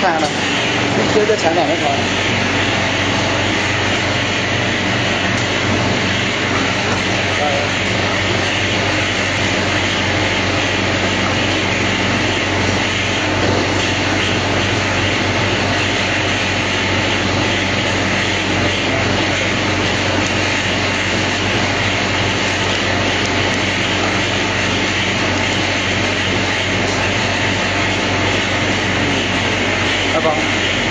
看ช่แล้两个好 Bye.